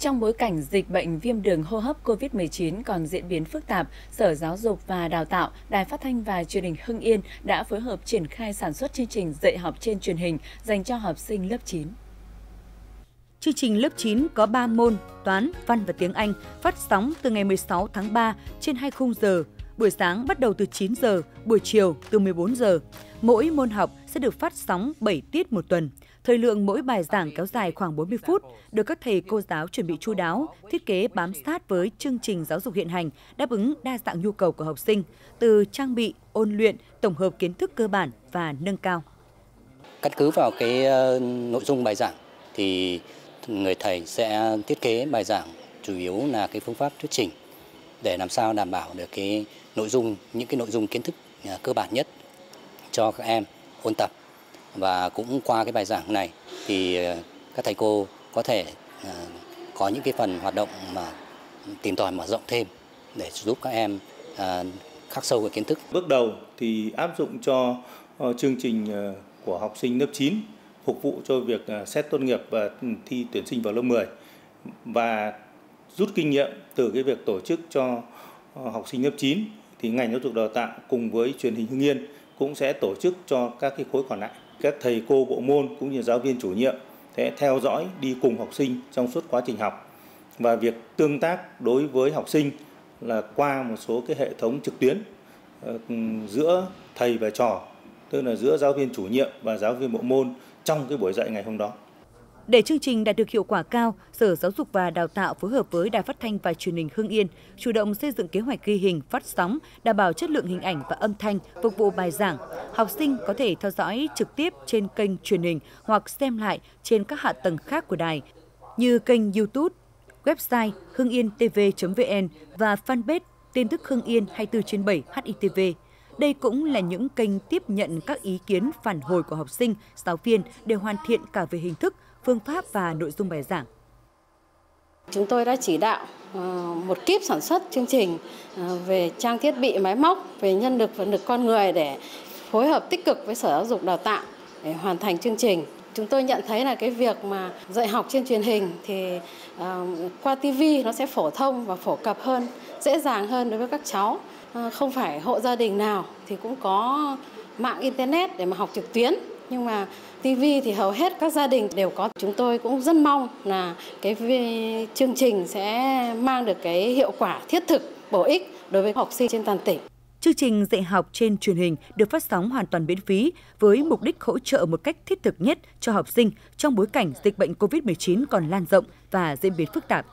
Trong bối cảnh dịch bệnh viêm đường hô hấp COVID-19 còn diễn biến phức tạp, Sở Giáo dục và Đào tạo, Đài Phát thanh và Truyền hình Hưng Yên đã phối hợp triển khai sản xuất chương trình dạy học trên truyền hình dành cho học sinh lớp 9. Chương trình lớp 9 có 3 môn toán, văn và tiếng Anh phát sóng từ ngày 16 tháng 3 trên hai khung giờ. Buổi sáng bắt đầu từ 9 giờ, buổi chiều từ 14 giờ. Mỗi môn học sẽ được phát sóng 7 tiết một tuần. Thời lượng mỗi bài giảng kéo dài khoảng 40 phút, được các thầy cô giáo chuẩn bị chu đáo, thiết kế bám sát với chương trình giáo dục hiện hành, đáp ứng đa dạng nhu cầu của học sinh, từ trang bị, ôn luyện, tổng hợp kiến thức cơ bản và nâng cao. Căn cứ vào cái ờ, nội dung bài giảng thì người thầy sẽ thiết kế bài giảng chủ yếu là cái phương pháp thuyết trình để làm sao đảm bảo được cái nội dung, những cái nội dung kiến thức à, cơ bản nhất cho các em ôn tập và cũng qua cái bài giảng này thì à, các thầy cô có thể à, có những cái phần hoạt động mà tìm tòi mở rộng thêm để giúp các em khắc sâu cái kiến thức. Bước đầu thì áp dụng cho ờ, chương trình ờ, của học sinh lớp 9 phục vụ cho việc xét tốt nghiệp và thi tuyển sinh vào lớp 10 và rút kinh nghiệm từ cái việc tổ chức cho ờ, học sinh lớp 9 thì ngành giáo dục đào tạo cùng với truyền hình Hưng Yên cũng sẽ tổ chức cho các cái khối còn lại, các thầy cô, bộ môn cũng như giáo viên chủ nhiệm sẽ theo dõi, đi cùng học sinh trong suốt quá trình học và việc tương tác đối với học sinh là qua một số cái hệ thống trực tuyến ờ, giữa thầy và trò, tức là giữa giáo viên chủ nhiệm và giáo viên bộ môn trong cái buổi dạy ngày hôm đó. Để chương trình đạt được hiệu quả cao, Sở Giáo dục và Đào tạo phối hợp với Đài Phát thanh và Truyền hình Hưng Yên chủ động xây dựng kế hoạch ghi hình, phát sóng, đảm bảo chất lượng hình ảnh và âm thanh phục vụ bài giảng. Học sinh có thể theo dõi trực tiếp trên kênh truyền hình hoặc xem lại trên các hạ tầng khác của đài như kênh YouTube, website hưng yên tv.vn và fanpage tin tức Hưng Yên 24 trên 7 HITV. Đây cũng là những kênh tiếp nhận các ý kiến phản hồi của học sinh, giáo viên để hoàn thiện cả về hình thức, phương pháp và nội dung bài giảng. Chúng tôi đã chỉ đạo ờ, một kíp sản xuất chương trình ờ, về trang thiết bị máy móc, về nhân lực và lực con người để phối hợp tích cực với Sở Giáo dục Đào tạo để hoàn thành chương trình. Chúng tôi nhận thấy là cái việc mà dạy học trên truyền hình thì uh, qua TV nó sẽ phổ thông và phổ cập hơn, dễ dàng hơn đối với các cháu. Uh, không phải hộ gia đình nào thì cũng có mạng internet để mà học trực tuyến nhưng mà TV thì hầu hết các gia đình đều có. Chúng tôi cũng rất mong là cái chương trình sẽ mang được cái hiệu quả thiết thực, bổ ích đối với học sinh trên toàn tỉnh. Chương trình dạy học trên truyền hình được phát sóng hoàn toàn miễn phí với mục đích hỗ trợ một cách thiết thực nhất cho học sinh trong bối cảnh dịch bệnh COVID-19 còn lan rộng và diễn biến phức tạp.